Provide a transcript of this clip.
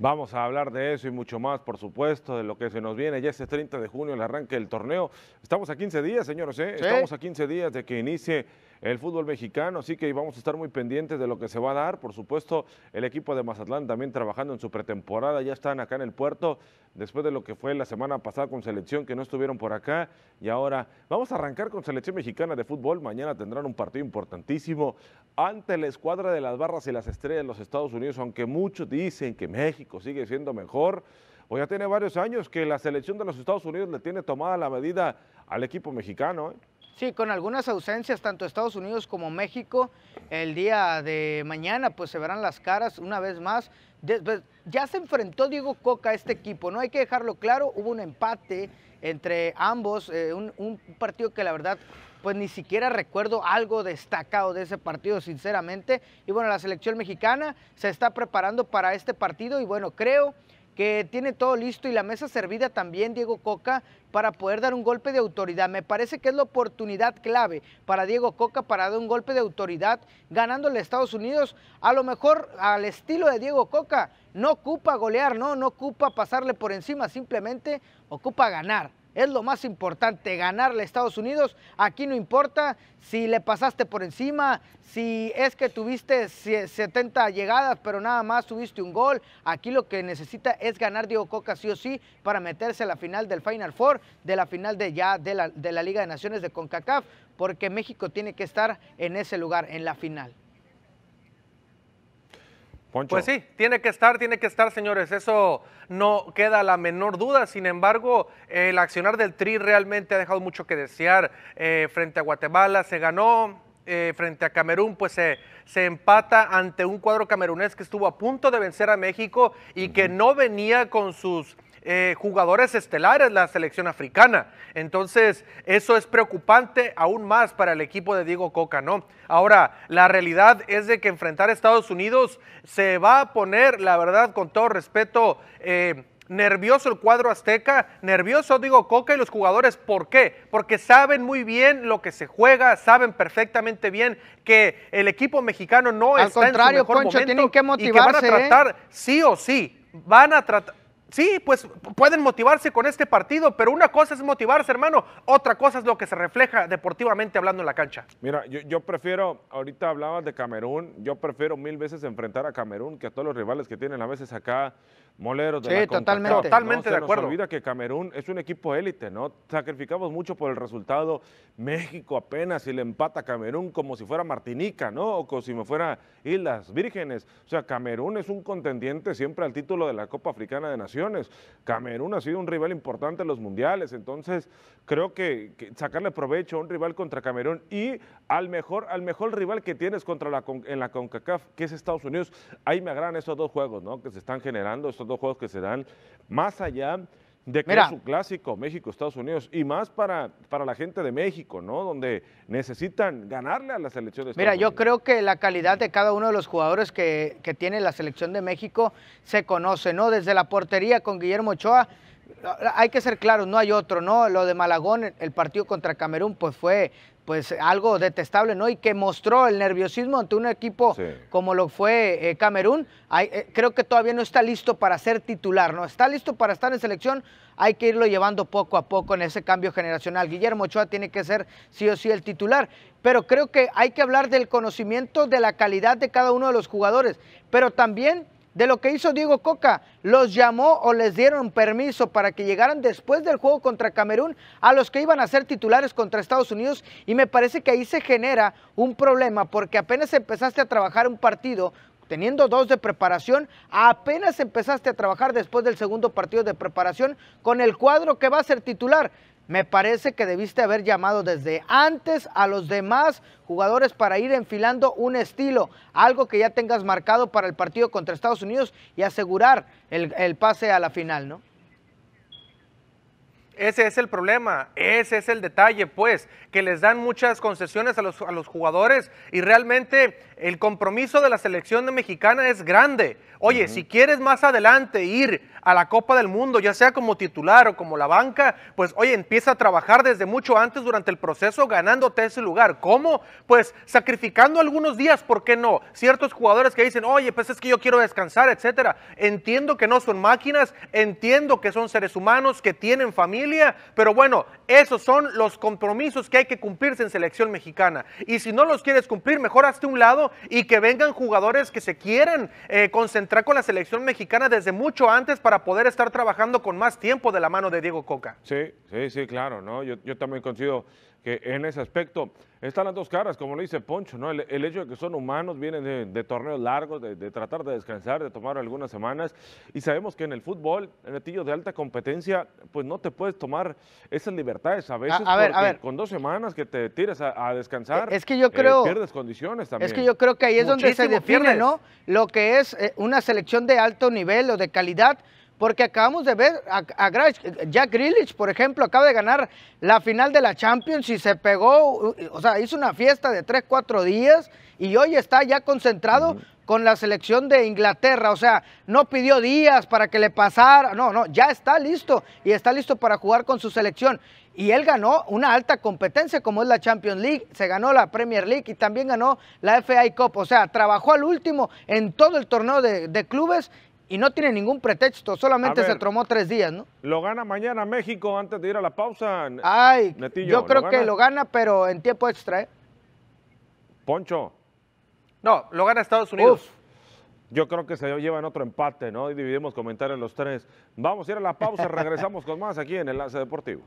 Vamos a hablar de eso y mucho más, por supuesto, de lo que se nos viene. Ya este 30 de junio, el arranque del torneo. Estamos a 15 días, señores, ¿eh? Estamos a 15 días de que inicie el fútbol mexicano, así que vamos a estar muy pendientes de lo que se va a dar. Por supuesto, el equipo de Mazatlán también trabajando en su pretemporada, ya están acá en el puerto, después de lo que fue la semana pasada con selección, que no estuvieron por acá, y ahora vamos a arrancar con selección mexicana de fútbol. Mañana tendrán un partido importantísimo ante la escuadra de las barras y las estrellas de los Estados Unidos, aunque muchos dicen que México sigue siendo mejor. O ya tiene varios años que la selección de los Estados Unidos le tiene tomada la medida al equipo mexicano. ¿eh? Sí, con algunas ausencias, tanto Estados Unidos como México, el día de mañana pues se verán las caras una vez más. Ya se enfrentó Diego Coca a este equipo, ¿no? Hay que dejarlo claro, hubo un empate entre ambos, eh, un partido que la verdad pues ni siquiera recuerdo algo destacado de ese partido, sinceramente. Y bueno, la selección mexicana se está preparando para este partido y bueno, creo que tiene todo listo y la mesa servida también, Diego Coca, para poder dar un golpe de autoridad. Me parece que es la oportunidad clave para Diego Coca para dar un golpe de autoridad ganándole a Estados Unidos. A lo mejor al estilo de Diego Coca, no ocupa golear, no, no ocupa pasarle por encima, simplemente ocupa ganar es lo más importante, ganarle a Estados Unidos. Aquí no importa si le pasaste por encima, si es que tuviste 70 llegadas, pero nada más tuviste un gol. Aquí lo que necesita es ganar Diego Coca sí o sí para meterse a la final del Final Four, de la final de ya de la, de la Liga de Naciones de CONCACAF, porque México tiene que estar en ese lugar, en la final. Pues sí, tiene que estar, tiene que estar, señores. Eso no queda la menor duda. Sin embargo, el accionar del Tri realmente ha dejado mucho que desear. Eh, frente a Guatemala se ganó, eh, frente a Camerún, pues se, se, empata ante un cuadro camerunés que estuvo a punto de vencer a México y que no venía con sus eh, jugadores estelares la selección africana. Entonces, eso es preocupante aún más para el equipo de Diego Coca, ¿no? Ahora, la realidad es de que enfrentar a Estados Unidos se va a poner, la verdad, con todo respeto, eh, nervioso el cuadro azteca, nervioso digo Coca y los jugadores. ¿Por qué? Porque saben muy bien lo que se juega, saben perfectamente bien que el equipo mexicano no está en su mejor momento tienen que motivarse, y que van a ¿eh? tratar sí o sí, van a tratar Sí, pues pueden motivarse con este partido, pero una cosa es motivarse, hermano, otra cosa es lo que se refleja deportivamente hablando en la cancha. Mira, yo, prefiero, ahorita hablabas de Camerún, yo prefiero mil veces enfrentar a Camerún que a todos los rivales que tienen a veces acá moleros de sí, la totalmente. Totalmente de acuerdo. Se olvida que Camerún es un equipo élite, ¿no? Sacrificamos mucho por el resultado. México apenas y le empata a Camerún como si fuera Martinica, ¿no? O como si me fuera Islas Vírgenes. O sea, Camerún es un contendiente siempre al título de la Copa Africana de Naciones. Camerún ha sido un rival importante en los mundiales, entonces creo que, sacarle provecho a un rival contra Camerún y al mejor, al mejor rival que tienes contra la, en la CONCACAF, que es Estados Unidos, ahí me agradan esos dos juegos, ¿no? Que se están generando, estos dos juegos que se dan, más allá de que es un clásico, México, Estados Unidos, y más para, para la gente de México, ¿no? Donde necesitan ganarle a la selección de Estados Mira, Unidos. yo creo que la calidad de cada uno de los jugadores que, que tiene la selección de México se conoce, ¿no? Desde la portería con Guillermo Ochoa, hay que ser claros, no hay otro, ¿no? Lo de Malagón, el partido contra Camerún, pues fue pues algo detestable, ¿no? Y que mostró el nerviosismo ante un equipo como lo fue eh, Camerún. Eh, creo que todavía no está listo para ser titular, ¿no? Está listo para estar en selección, hay que irlo llevando poco a poco en ese cambio generacional. Guillermo Ochoa tiene que ser sí o sí el titular, pero creo que hay que hablar del conocimiento de la calidad de cada uno de los jugadores, pero también de lo que hizo Diego Coca. Los llamó o les dieron permiso para que llegaran después del juego contra Camerún a los que iban a ser titulares contra Estados Unidos y me parece que ahí se genera un problema porque apenas empezaste a trabajar un partido teniendo dos de preparación, apenas empezaste a trabajar después del segundo partido de preparación con el cuadro que va a ser titular me parece que debiste haber llamado desde antes a los demás jugadores para ir enfilando un estilo, algo que ya tengas marcado para el partido contra Estados Unidos y asegurar el, pase a la final, ¿no? Ese es el problema, ese es el detalle, pues, que les dan muchas concesiones a los, a los jugadores y realmente el compromiso de la selección de mexicana es grande. Oye, si quieres más adelante ir a la Copa del Mundo, ya sea como titular o como la banca, pues oye, empieza a trabajar desde mucho antes durante el proceso ganándote ese lugar. ¿Cómo? Pues sacrificando algunos días, ¿por qué no? Ciertos jugadores que dicen, oye, pues es que yo quiero descansar, etcétera. Entiendo que no son máquinas, entiendo que son seres humanos, que tienen familia, pero bueno, esos son los compromisos que hay que cumplirse en selección mexicana. Y si no los quieres cumplir, mejor hazte un lado y que vengan jugadores que se quieran eh, concentrar con la selección mexicana desde mucho antes para poder estar trabajando con más tiempo de la mano de Diego Coca. Sí, sí, sí, claro, ¿no? Yo, yo también coincido que en ese aspecto están las dos caras, como lo dice Poncho, ¿no? El, hecho de que son humanos, vienen de, torneos largos, de, tratar de descansar, de tomar algunas semanas, y sabemos que en el fútbol, en de alta competencia, pues no te puedes tomar esas libertades a veces, a, ver, a ver. con dos semanas que te tires a, descansar, es que yo creo, eh, pierdes condiciones también. Es que yo creo que ahí es donde se define, ¿no? Lo que es eh, una selección de alto nivel o de calidad, porque acabamos de ver a, Jack Grealish, por ejemplo, acaba de ganar la final de la Champions y se pegó, o sea, hizo una fiesta de 3, 4 días y hoy está ya concentrado con la selección de Inglaterra, o sea, no pidió días para que le pasara, no, no, ya está listo y está listo para jugar con su selección. Y él ganó una alta competencia como es la Champions League, se ganó la Premier League y también ganó la FA Cup, o sea, trabajó al último en todo el torneo de, de clubes y no tiene ningún pretexto, solamente se tomó tres días, ¿no? Lo gana mañana México antes de ir a la pausa. Ay, yo creo que lo gana, pero en tiempo extra, ¿eh? Poncho. No, lo gana Estados Unidos. Yo creo que se llevan otro empate, ¿no? Y dividimos comentarios los tres. Vamos a ir a la pausa, regresamos con más aquí en Enlace Deportivo.